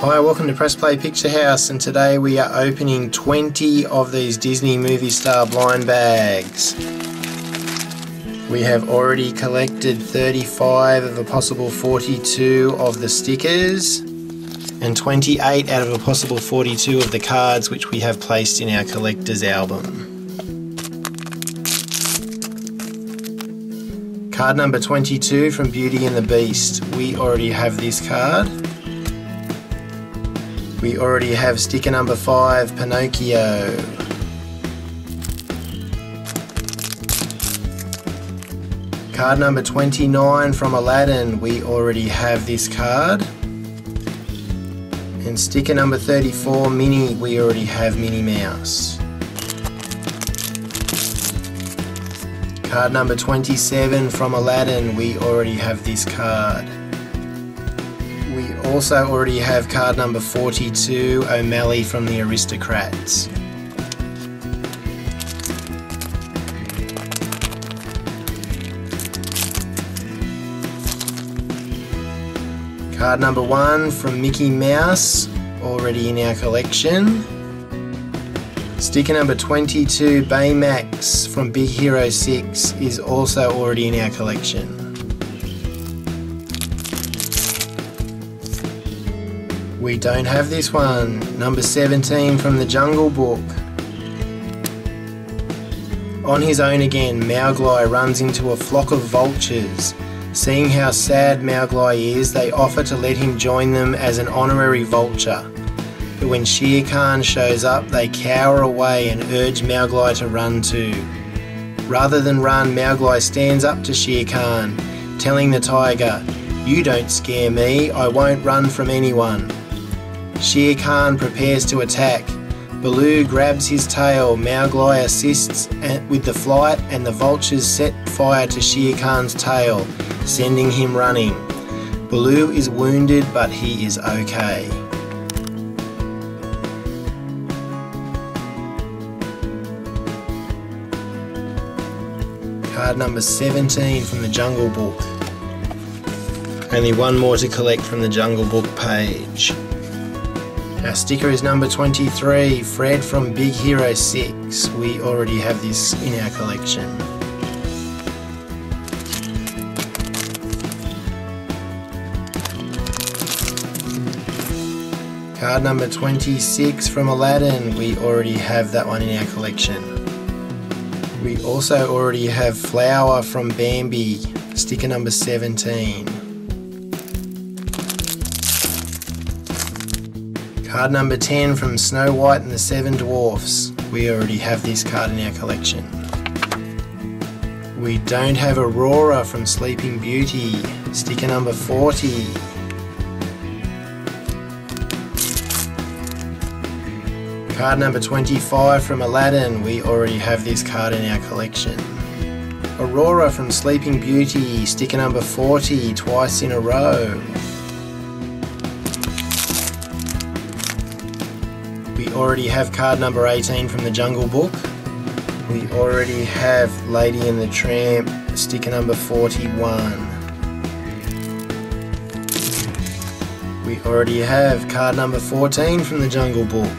Hi, welcome to Press Play Picture House, and today we are opening 20 of these Disney Movie Star blind bags. We have already collected 35 of a possible 42 of the stickers, and 28 out of a possible 42 of the cards which we have placed in our collector's album. Card number 22 from Beauty and the Beast. We already have this card. We already have sticker number 5, Pinocchio. Card number 29 from Aladdin. We already have this card. And sticker number 34, Minnie. We already have Minnie Mouse. Card number 27 from Aladdin, we already have this card. We also already have card number 42, O'Malley from the Aristocats. Card number 1 from Mickey Mouse, already in our collection. Sticker number 22, Baymax from Big Hero 6 is also already in our collection. We don't have this one. Number 17 from the Jungle Book. On his own again, Mowgli runs into a flock of vultures. Seeing how sad Mowgli is, they offer to let him join them as an honorary vulture. But when Shere Khan shows up, they cower away and urge Mowgli to run too. Rather than run, Mowgli stands up to Shere Khan, telling the tiger, You don't scare me, I won't run from anyone. Shere Khan prepares to attack. Baloo grabs his tail, Mowgli assists with the flight, and the vultures set fire to Shere Khan's tail, sending him running. Baloo is wounded, but he is okay. Card number 17 from the Jungle Book. Only one more to collect from the Jungle Book page. Our sticker is number 23, Fred from Big Hero 6. We already have this in our collection. Card number 26 from Aladdin. We already have that one in our collection. We also already have Flower from Bambi, sticker number 17. Card number 10 from Snow White and the Seven Dwarfs. We already have this card in our collection. We don't have Aurora from Sleeping Beauty, sticker number 40. Card number 25 from Aladdin, we already have this card in our collection. Aurora from Sleeping Beauty, sticker number 40, twice in a row. Already have card number 18 from the Jungle Book. We already have Lady and the Tramp, sticker number 41. We already have card number 14 from the Jungle Book.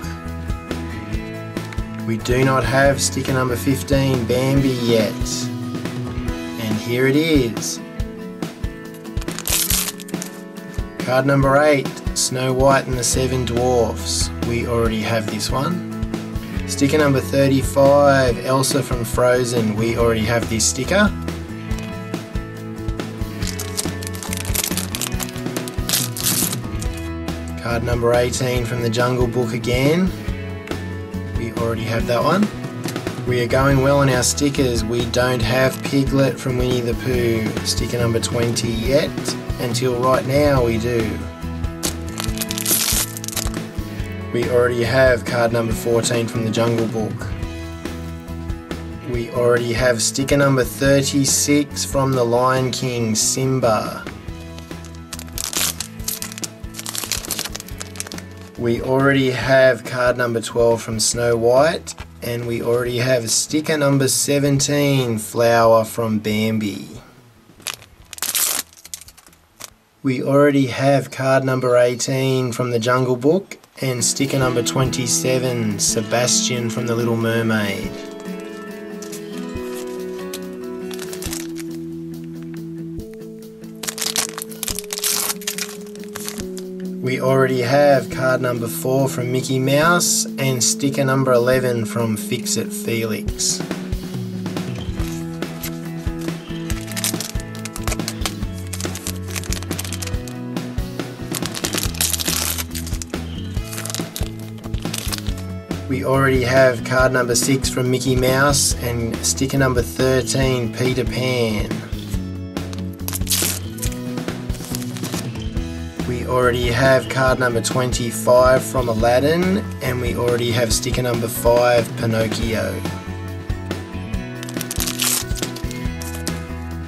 We do not have sticker number 15, Bambi, yet. And here it is. Card number 8, Snow White and the Seven Dwarfs. We already have this one. Sticker number 35, Elsa from Frozen. We already have this sticker. Card number 18 from the Jungle Book again. We already have that one. We are going well on our stickers. We don't have Piglet from Winnie the Pooh, sticker number 20 yet. Until right now we do. We already have card number 14 from the Jungle Book. We already have sticker number 36 from The Lion King, Simba. We already have card number 12 from Snow White, and we already have sticker number 17, Flower from Bambi. We already have card number 18 from the Jungle Book and sticker number 27, Sebastian from The Little Mermaid. We already have card number 4 from Mickey Mouse and sticker number 11 from Fix It Felix. We already have card number 6 from Mickey Mouse and sticker number 13 Peter Pan. We already have card number 25 from Aladdin and we already have sticker number 5 Pinocchio.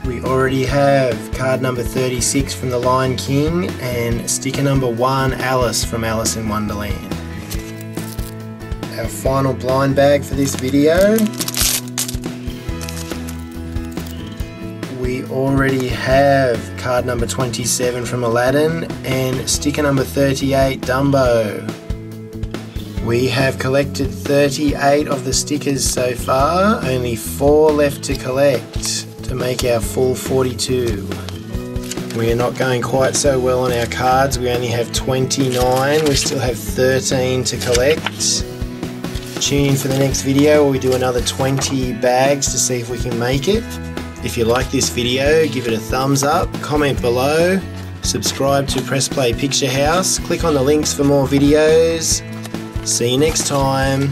We already have card number 36 from The Lion King and sticker number 1 Alice from Alice in Wonderland our final blind bag for this video. We already have card number 27 from Aladdin and sticker number 38 Dumbo. We have collected 38 of the stickers so far, only 4 left to collect to make our full 42. We are not going quite so well on our cards, we only have 29, we still have 13 to collect. Tune in for the next video where we do another 20 bags to see if we can make it. If you like this video, give it a thumbs up, comment below, subscribe to Press Play Picture House, click on the links for more videos. See you next time.